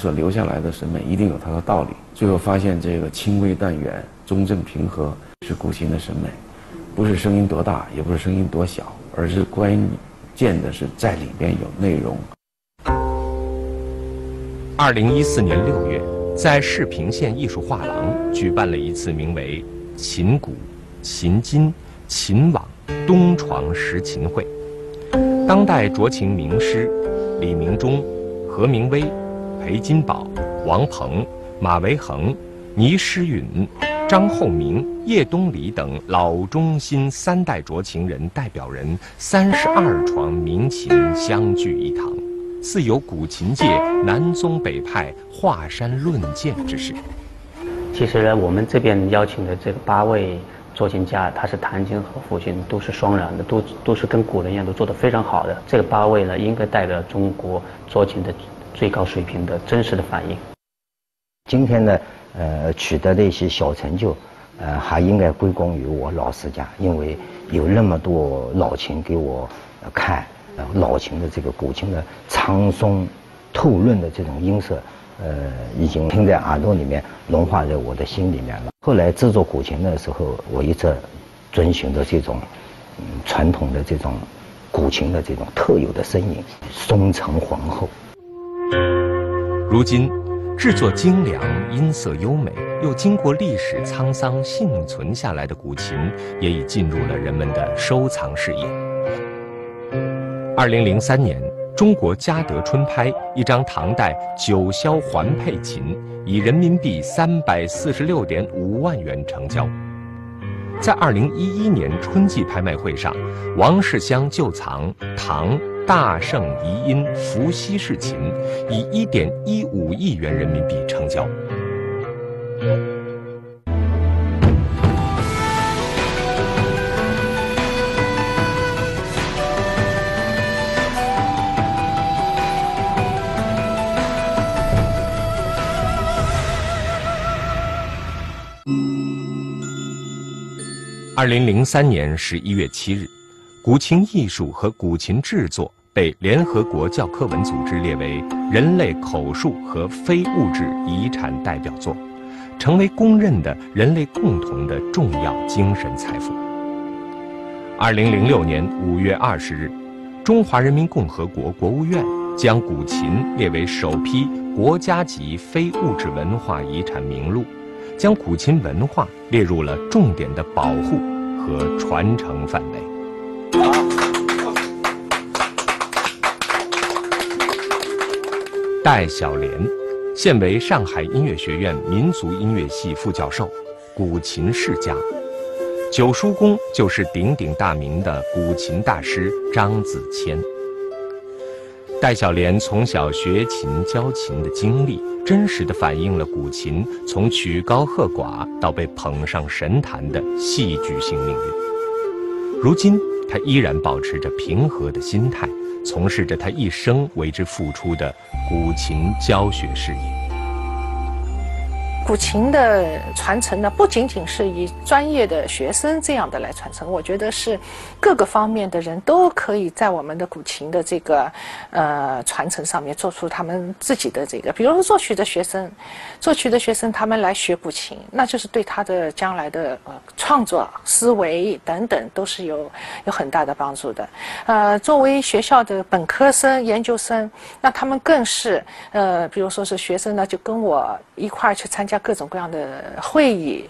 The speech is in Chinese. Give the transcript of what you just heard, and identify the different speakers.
Speaker 1: 所留下来的审美一定有它的道理。最后发现这个轻微淡远、中正平和是古琴的审美，不是声音多大，也不是声音多小，而是关键的是在里边有内容。
Speaker 2: 二零一四年六月，在世平县艺术画廊举办了一次名为“琴古、琴今、琴网东床识琴会”，当代斫琴名师李明忠、何明威、裴金宝、王鹏、马维恒、倪诗允、张厚明、叶东礼等老中新三代斫琴人代表人三十二床名琴相聚一堂。似有古琴界南宗北派华山论剑之势。
Speaker 3: 其实呢，我们这边邀请的这个八位斫琴家，他是弹琴和抚琴都是双人的，都都是跟古人一样，都做得非常好的。这个八位呢，应该代表中国斫琴的最高水平的真实的反应。
Speaker 4: 今天呢，呃，取得的一些小成就，呃，还应该归功于我老师家，因为有那么多老琴给我看。老琴的这个古琴的苍松透润的这种音色，呃，已经听在耳朵里面，融化在我的心里面了。后来制作古琴的时候，我一直遵循着这种传统的这种古琴的这种特有的声音，松沉浑厚。
Speaker 2: 如今，制作精良、音色优美又经过历史沧桑幸存下来的古琴，也已进入了人们的收藏视野。二零零三年，中国嘉德春拍一张唐代九霄环佩琴，以人民币三百四十六点五万元成交。在二零一一年春季拍卖会上，王世襄旧藏唐大圣遗音伏羲氏琴，以一点一五亿元人民币成交。二零零三年十一月七日，古琴艺术和古琴制作被联合国教科文组织列为人类口述和非物质遗产代表作，成为公认的人类共同的重要精神财富。二零零六年五月二十日，中华人民共和国国务院将古琴列为首批国家级非物质文化遗产名录。将古琴文化列入了重点的保护和传承范围。戴晓莲，现为上海音乐学院民族音乐系副教授，古琴世家。九叔公就是鼎鼎大名的古琴大师张子谦。戴晓莲从小学琴教琴的经历。真实的反映了古琴从曲高和寡到被捧上神坛的戏剧性命运。如今，他依然保持着平和的心态，从事着他一生为之付出的古琴教学事业。
Speaker 5: 古琴的传承呢，不仅仅是以专业的学生这样的来传承，我觉得是各个方面的人都可以在我们的古琴的这个呃传承上面做出他们自己的这个，比如说作曲的学生，作曲的学生他们来学古琴，那就是对他的将来的呃创作思维等等都是有有很大的帮助的。呃，作为学校的本科生、研究生，那他们更是呃，比如说是学生呢，就跟我一块儿去参加。各种各样的会议。